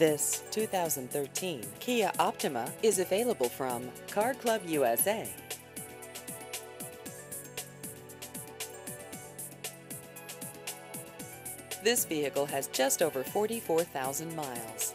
This 2013 Kia Optima is available from Car Club USA. This vehicle has just over 44,000 miles.